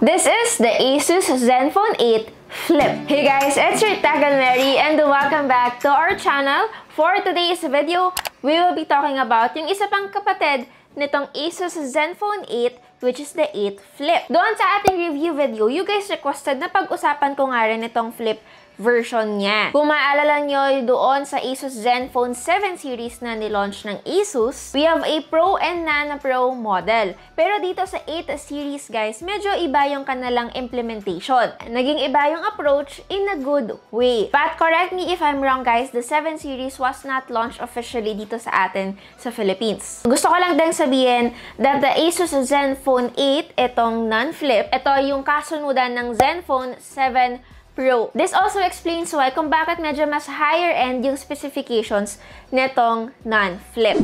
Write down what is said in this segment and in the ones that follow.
This is the Asus Zenfone 8 Flip. Hey guys, it's your Tagal Mary and welcome back to our channel. For today's video, we will be talking about yung isa pang kapatid nitong Asus Zenfone 8 which is the 8 Flip. Doon sa ating review video, you guys requested na pag-usapan ko nga rin itong Flip version niya. Kung maalala nyo doon sa Asus Zenfone 7 series na nilaunch ng Asus, we have a Pro and Nano Pro model. Pero dito sa 8 series guys, medyo iba yung kanilang implementation. Naging iba yung approach in a good way. But correct me if I'm wrong guys, the 7 series was not launched officially dito sa atin sa Philippines. Gusto ko lang din sabihin that the Asus Zenfone 8, itong non-flip, ito yung kasunudan ng Zenfone 7 Pro. This also explains why kung bakit medyo mas higher end yung specifications netong non-flip.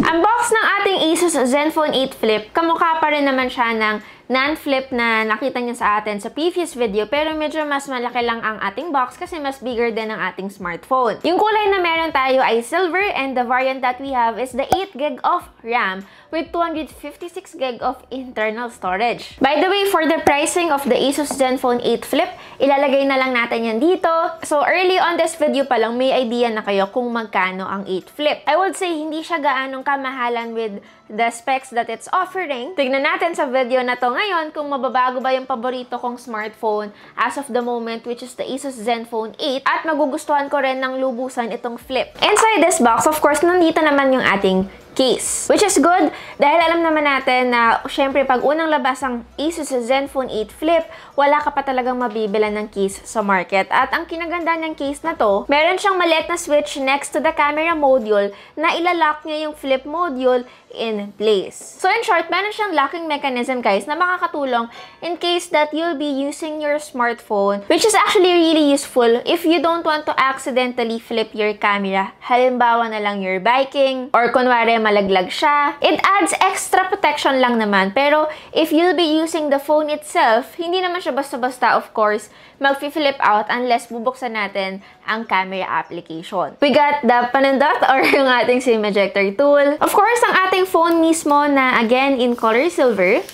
Ang box ng ating Asus Zenfone 8 Flip, kamukha pa rin naman siya ng non-flip na nakita niyo sa atin sa previous video pero medyo mas malaki lang ang ating box kasi mas bigger din ang ating smartphone. Yung kulay na meron tayo ay silver and the variant that we have is the 8GB of RAM with 256GB of internal storage. By the way, for the pricing of the Asus Zenfone 8 Flip, ilalagay na lang natin yan dito. So early on this video pa lang, may idea na kayo kung magkano ang 8 Flip. I would say hindi siya gaanong kamahalan with the specs that it's offering. Tignan natin sa video na to ngayon kung mababago ba yung paborito kong smartphone as of the moment which is the Asus Zenfone 8 at magugustuhan ko rin ng lubusan itong flip. Inside this box, of course, nandito naman yung ating case. Which is good dahil alam naman natin na syempre pag unang labas ang Asus Zenfone 8 Flip, wala ka pa talagang mabibilan ng case sa market. At ang kinaganda ng case na to, meron siyang maliit na switch next to the camera module na ilalock niya yung flip module in place. So in short, meron siyang locking mechanism guys na makakatulong in case that you'll be using your smartphone which is actually really useful if you don't want to accidentally flip your camera. Halimbawa na lang you're biking or kunwari malaglag siya. It adds extra protection lang naman pero if you'll be using the phone itself, hindi naman siya basta-basta of course mag-flip out unless bubuksan natin ang camera application. We got the panindot or yung ating SIM ejector tool. Of course, ang ating phone mismo na again in color silver.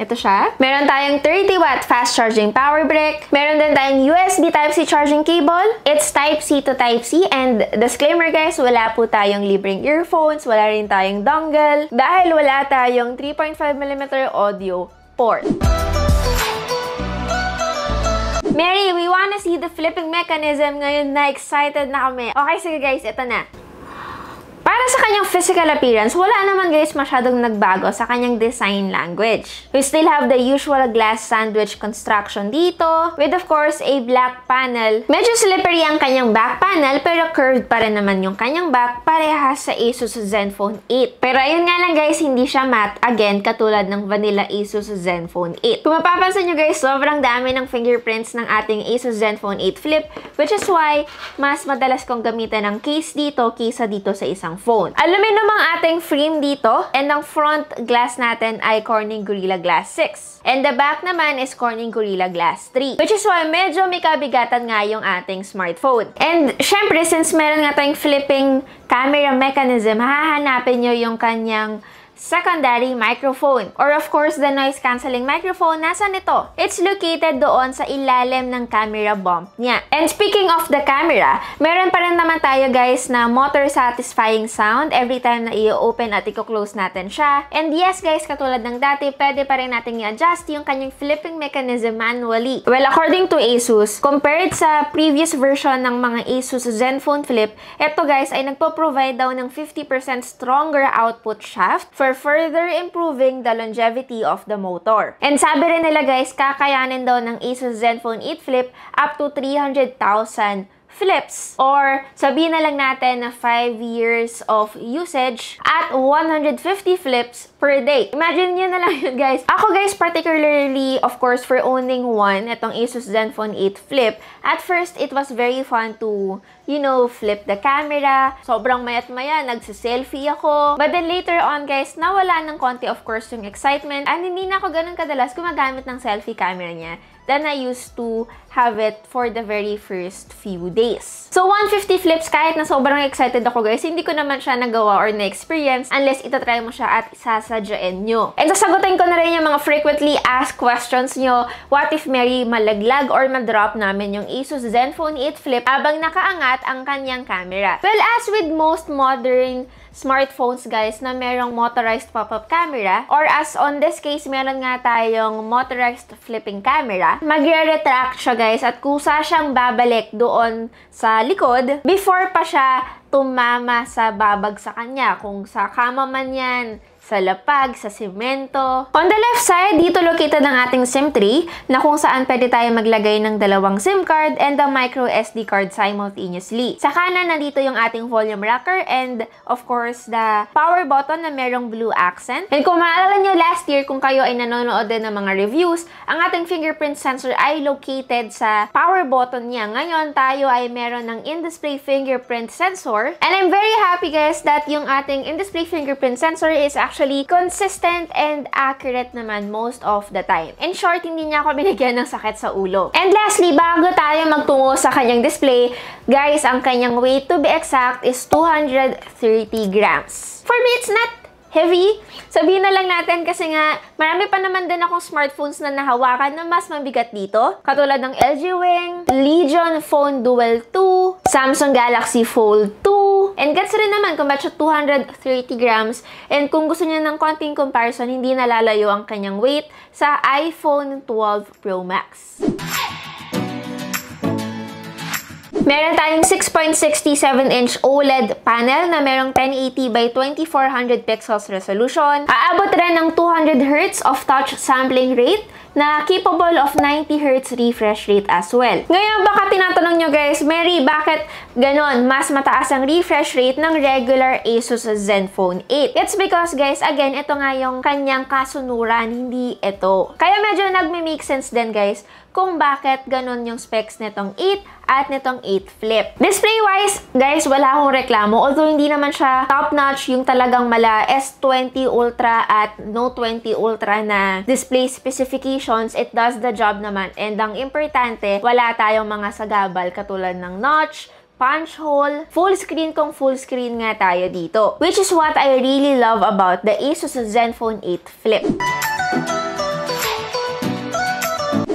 Ito siya. Meron tayong 30 watt fast charging power brick. Meron din tayong USB Type-C charging cable. It's Type-C to Type-C and disclaimer guys, wala po tayong libreng earphones, wala rin tayong dongle dahil wala tayong 3.5mm audio port. Mary, we wanna see the flipping mechanism ngayon na excited na kami. Okay, sige guys, ito na. Para sa kanyang physical appearance, wala naman guys masyadong nagbago sa kanyang design language. We still have the usual glass sandwich construction dito, with of course a black panel. Medyo slippery ang kanyang back panel, pero curved pa rin naman yung kanyang back, parehas sa Asus Zenfone 8. Pero ayun nga lang guys, hindi siya matte, again, katulad ng vanilla Asus Zenfone 8. Kung mapapansin nyo guys, sobrang dami ng fingerprints ng ating Asus Zenfone 8 Flip, which is why mas madalas kong gamitan ng case dito kaysa dito sa isang phone. Aluminum ang ating frame dito and ang front glass natin ay Corning Gorilla Glass 6. And the back naman is Corning Gorilla Glass 3. Which is why medyo may kabigatan nga yung ating smartphone. And syempre, since meron nga tayong flipping camera mechanism, hahanapin nyo yung kanyang secondary microphone. Or of course, the noise cancelling microphone, nasa nito? It's located doon sa ilalim ng camera bump niya. And speaking of the camera, meron pa rin naman tayo guys na motor satisfying sound every time na i-open at i-close natin siya. And yes guys, katulad ng dati, pwede pa rin natin i-adjust yung kanyang flipping mechanism manually. Well, according to Asus, compared sa previous version ng mga Asus Zenfone Flip, eto guys ay nagpo-provide daw ng 50% stronger output shaft for for further improving the longevity of the motor. And sabi rin nila guys, kakayanin daw ng Asus Zenfone 8 Flip up to 300,000 flips or sabihin na lang natin na 5 years of usage at 150 flips per day. Imagine nyo na lang yun, guys. Ako, guys, particularly, of course, for owning one, itong Asus Zenfone 8 Flip, at first, it was very fun to, you know, flip the camera. Sobrang mayat maya, nagsiselfie ako. But then later on, guys, nawala ng konti, of course, yung excitement. And hindi na ako ganun kadalas gumagamit ng selfie camera niya than I used to have it for the very first few days. So, 150 flips, kahit na sobrang excited ako guys, hindi ko naman siya nagawa or na-experience unless itatry mo siya at isasadyain nyo. And sasagutin ko na rin yung mga frequently asked questions nyo. What if Mary malaglag or madrop namin yung Asus Zenfone 8 Flip habang nakaangat ang kanyang camera? Well, as with most modern smartphones guys na merong motorized pop-up camera or as on this case meron nga tayong motorized flipping camera magre-retract siya guys at kusa siyang babalik doon sa likod before pa siya tumama sa babag sa kanya. Kung sa kama man yan sa lapag, sa simento. On the left side, dito located ang ating SIM tray na kung saan pwede tayo maglagay ng dalawang SIM card and the micro SD card simultaneously. Sa kanan, nandito yung ating volume rocker and of course, the power button na merong blue accent. And kung maalala nyo last year, kung kayo ay nanonood din ng mga reviews, ang ating fingerprint sensor ay located sa power button niya. Ngayon, tayo ay meron ng in-display fingerprint sensor. And I'm very happy guys that yung ating in-display fingerprint sensor is actually actually consistent and accurate naman most of the time. In short, hindi niya ako binigyan ng sakit sa ulo. And lastly, bago tayo magtungo sa kanyang display, guys, ang kanyang weight to be exact is 230 grams. For me, it's not heavy. Sabihin na lang natin kasi nga, marami pa naman din akong smartphones na nahawakan na mas mabigat dito. Katulad ng LG Wing, Legion Phone Duel 2, Samsung Galaxy Fold 2, and gets rin naman kung ba't 230 grams. And kung gusto niya ng konting comparison, hindi nalalayo ang kanyang weight sa iPhone 12 Pro Max. Meron tayong 6.67-inch OLED panel na merong 1080 by 2400 pixels resolution. Aabot rin ng 200 Hz of touch sampling rate na capable of 90 Hz refresh rate as well. Ngayon, baka tinatanong nyo guys, Mary, bakit ganon mas mataas ang refresh rate ng regular Asus Zenfone 8? It's because guys, again, ito nga yung kanyang kasunuran, hindi ito. Kaya medyo nagme-make sense din guys kung bakit ganon yung specs nitong 8 at nitong 8 Flip. Display-wise, guys, wala akong reklamo. Although hindi naman siya top-notch yung talagang mala S20 Ultra at Note 20 Ultra na display specifications, it does the job naman. And ang importante, wala tayong mga sagabal katulad ng notch, punch hole, full screen kung full screen nga tayo dito. Which is what I really love about the Asus Zenfone 8 Flip.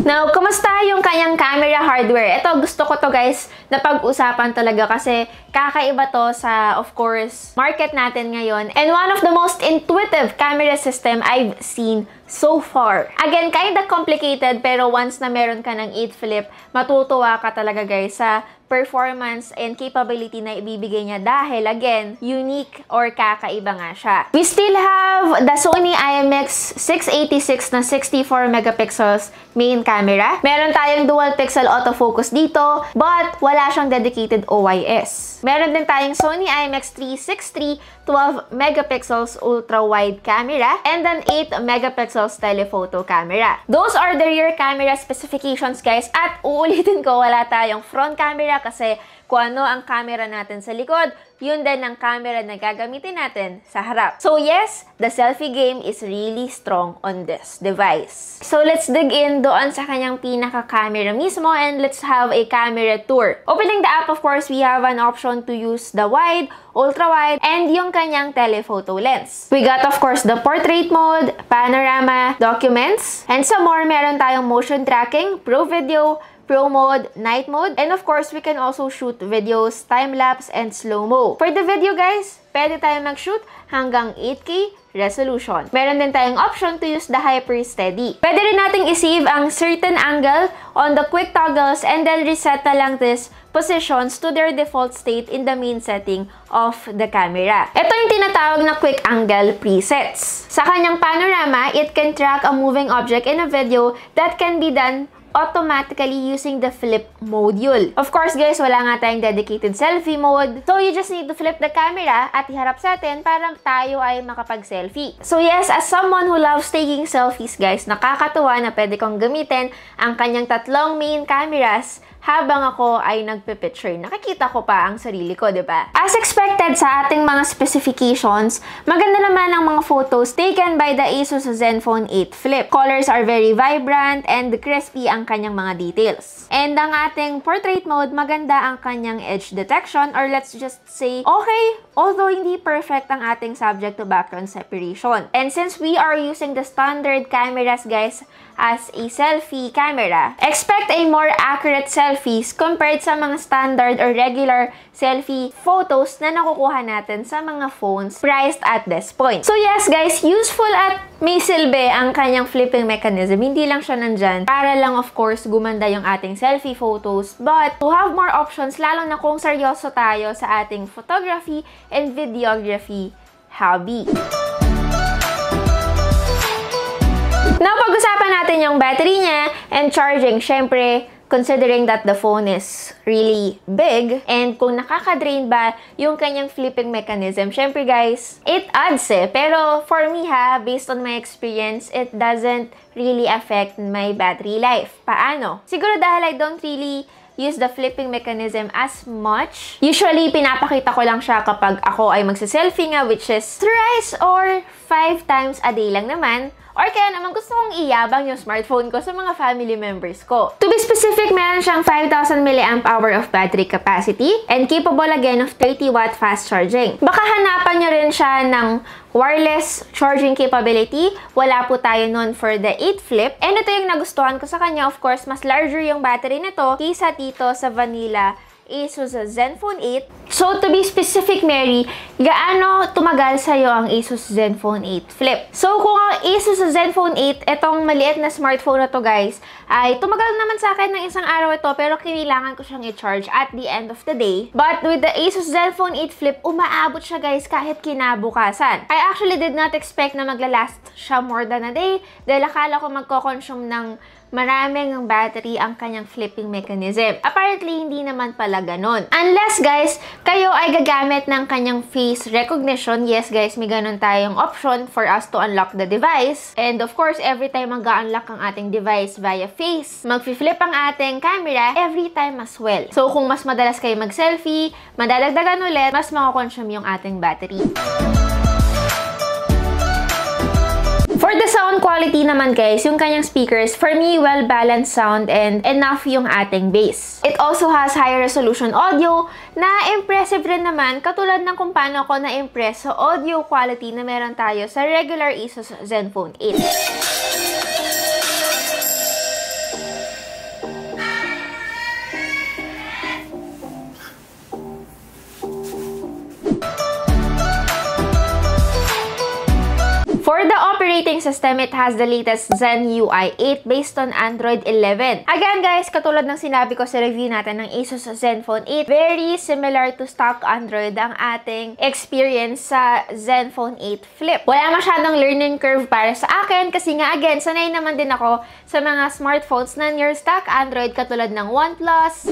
Now, kumusta yung kanyang camera hardware? Ito, gusto ko to guys na pag-usapan talaga kasi kakaiba to sa, of course, market natin ngayon. And one of the most intuitive camera system I've seen so far. Again, kinda complicated pero once na meron ka ng 8 flip, matutuwa ka talaga guys sa performance and capability na ibibigay niya dahil, again, unique or kakaiba nga siya. We still have the Sony IMX686 na 64 megapixels main camera. Meron tayong dual pixel autofocus dito, but wala siyang dedicated OIS. Meron din tayong Sony IMX363 12 megapixels ultra-wide camera and an 8 megapixels telephoto camera. Those are the rear camera specifications guys at uulitin ko wala tayong front camera kasi kung ano ang camera natin sa likod, yun din ang camera na gagamitin natin sa harap. So yes, the selfie game is really strong on this device. So let's dig in doon sa kanyang pinaka-camera mismo and let's have a camera tour. Opening the app, of course, we have an option to use the wide, ultra-wide, and yung kanyang telephoto lens. We got, of course, the portrait mode, panorama, documents, and some more. Meron tayong motion tracking, pro video, Pro mode, night mode, and of course, we can also shoot videos, time-lapse, and slow-mo. For the video guys, pwede tayo mag-shoot hanggang 8K resolution. Meron din tayong option to use the Hyper Steady. Pwede rin nating i-save ang certain angle on the quick toggles and then reset na lang this positions to their default state in the main setting of the camera. Ito yung tinatawag na quick angle presets. Sa kanyang panorama, it can track a moving object in a video that can be done automatically using the flip module. Of course, guys, wala nga tayong dedicated selfie mode. So, you just need to flip the camera at iharap sa atin para tayo ay makapag-selfie. So, yes, as someone who loves taking selfies, guys, nakakatuwa na pwede kong gamitin ang kanyang tatlong main cameras habang ako ay nagpe-picture. Nakikita ko pa ang sarili ko, ba? As expected sa ating mga specifications, maganda naman ang mga photos taken by the Asus Zenfone 8 Flip. Colors are very vibrant and crispy ang ang kanyang mga details. And ang ating portrait mode, maganda ang kanyang edge detection or let's just say, okay, although hindi perfect ang ating subject to background separation. And since we are using the standard cameras guys as a selfie camera, expect a more accurate selfies compared sa mga standard or regular selfie photos na nakukuha natin sa mga phones priced at this point. So yes guys, useful at may silbi ang kanyang flipping mechanism. Hindi lang siya nandyan para lang of course gumanda yung ating selfie photos. But to have more options, lalo na kung seryoso tayo sa ating photography and videography hobby. Now, pag-usapan natin yung battery niya and charging. Syempre, considering that the phone is really big and kung nakaka-drain ba yung kanyang flipping mechanism, syempre guys, it adds eh. Pero for me ha, based on my experience, it doesn't really affect my battery life. Paano? Siguro dahil I don't really use the flipping mechanism as much. Usually, pinapakita ko lang siya kapag ako ay magsa-selfie nga, which is thrice or five times a day lang naman. Or kaya naman gusto kong iyabang yung smartphone ko sa mga family members ko. To be specific, meron siyang 5,000 mAh of battery capacity and capable again of 30 watt fast charging. Baka hanapan nyo rin siya ng wireless charging capability. Wala po tayo nun for the 8 Flip. And ito yung nagustuhan ko sa kanya. Of course, mas larger yung battery nito kaysa dito sa Vanilla Asus Zenfone 8. So, to be specific, Mary, gaano tumagal sa'yo ang Asus Zenfone 8 Flip? So, kung ang Asus Zenfone 8, itong maliit na smartphone na to, guys, ay tumagal naman sa akin ng isang araw ito, pero kailangan ko siyang i-charge at the end of the day. But with the Asus Zenfone 8 Flip, umaabot siya, guys, kahit kinabukasan. I actually did not expect na maglalast siya more than a day dahil akala ko magko-consume ng maraming battery ang kanyang flipping mechanism. Apparently, hindi naman pala ganon. Unless, guys, kayo ay gagamit ng kanyang face recognition. Yes, guys, may ganon tayong option for us to unlock the device. And of course, every time mag-unlock ang ating device via face, mag-flip ang ating camera every time as well. So, kung mas madalas kayo mag-selfie, madadagdagan ulit, mas makakonsume yung ating battery. For the sound quality naman guys, yung kanyang speakers, for me, well-balanced sound and enough yung ating bass. It also has high resolution audio na impressive rin naman katulad ng kung paano ako na-impress sa audio quality na meron tayo sa regular Asus Zenfone 8. System, it has the latest Zen UI 8 based on Android 11. Again guys, katulad ng sinabi ko sa review natin ng Asus Zenfone 8, very similar to stock Android ang ating experience sa Zenfone 8 Flip. Wala masyadong learning curve para sa akin kasi nga again, sanay naman din ako sa mga smartphones na near stock Android katulad ng OnePlus,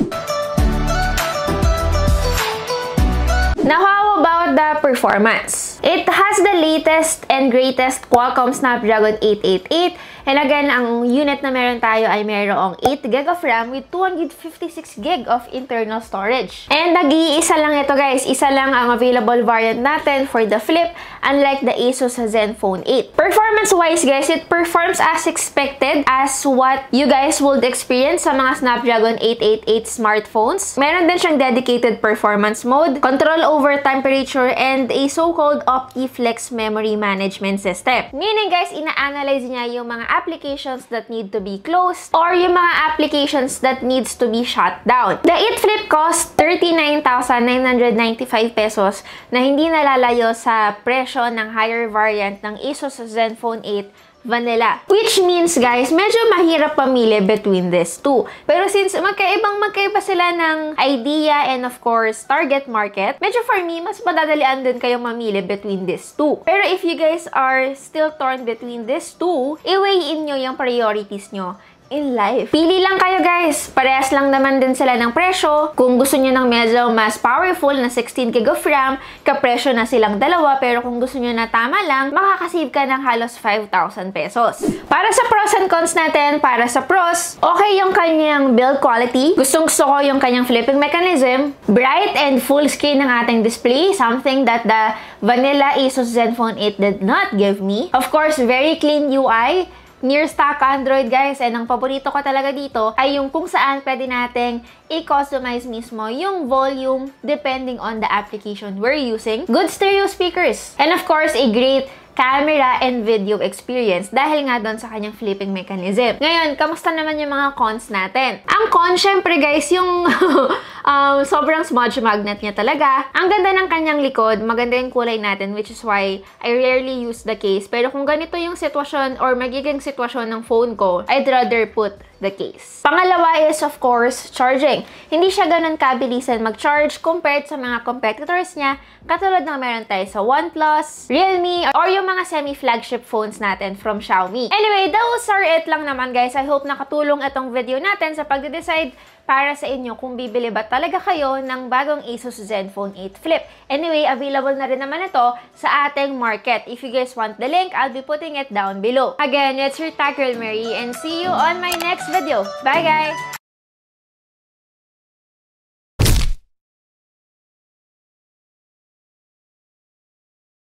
Now, how about the performance? It has the latest and greatest Qualcomm Snapdragon 888 And again, ang unit na meron tayo ay mayroong 8GB of RAM with 256GB of internal storage. And nag-iisa lang ito guys. Isa lang ang available variant natin for the Flip unlike the Asus Zenfone 8. Performance-wise guys, it performs as expected as what you guys would experience sa mga Snapdragon 888 smartphones. Meron din siyang dedicated performance mode, control over temperature, and a so-called OptiFlex memory management system. Meaning guys, ina-analyze niya yung mga applications that need to be closed or yung mga applications that needs to be shut down. The 8 Flip cost 39,995 pesos na hindi nalalayo sa presyo ng higher variant ng Asus Zenfone 8 vanilla. Which means, guys, medyo mahirap pamili between these two. Pero since magkaibang magkaiba sila ng idea and of course, target market, medyo for me, mas madadalian din kayong mamili between these two. Pero if you guys are still torn between these two, i-weigh in nyo yung priorities nyo in life. Pili lang kayo guys. Parehas lang naman din sila ng presyo. Kung gusto niyo ng medyo mas powerful na 16 GB of RAM, kapresyo na silang dalawa. Pero kung gusto niyo na tama lang, makakasave ka ng halos 5,000 pesos. Para sa pros and cons natin, para sa pros, okay yung kanyang build quality. Gustong gusto ko yung kanyang flipping mechanism. Bright and full screen ng ating display, something that the vanilla Asus Zenfone 8 did not give me. Of course, very clean UI near stock Android guys. And ang paborito ko talaga dito ay yung kung saan pwede nating i-customize mismo yung volume depending on the application we're using. Good stereo speakers. And of course, a great camera and video experience dahil nga doon sa kanyang flipping mechanism. Ngayon, kamusta naman yung mga cons natin? Ang con, syempre guys, yung um, sobrang smudge magnet niya talaga. Ang ganda ng kanyang likod, maganda yung kulay natin, which is why I rarely use the case. Pero kung ganito yung sitwasyon or magiging sitwasyon ng phone ko, I'd rather put the case. Pangalawa is, of course, charging. Hindi siya ganun kabilisan mag-charge compared sa mga competitors niya, katulad ng meron tayo sa OnePlus, Realme, or yung mga semi-flagship phones natin from Xiaomi. Anyway, those are it lang naman guys. I hope nakatulong itong video natin sa pagde-decide para sa inyo kung bibili ba talaga kayo ng bagong Asus Zenfone 8 Flip. Anyway, available na rin naman ito sa ating market. If you guys want the link, I'll be putting it down below. Again, it's your Girl Mary and see you on my next video. Bye guys!